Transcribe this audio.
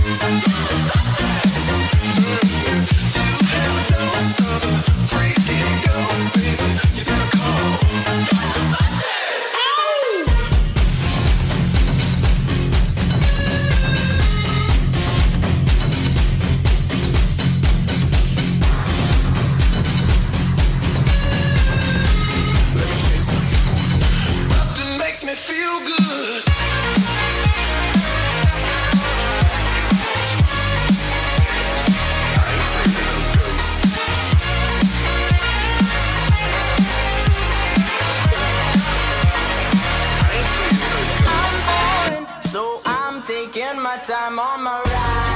Thank taking my time on my ride.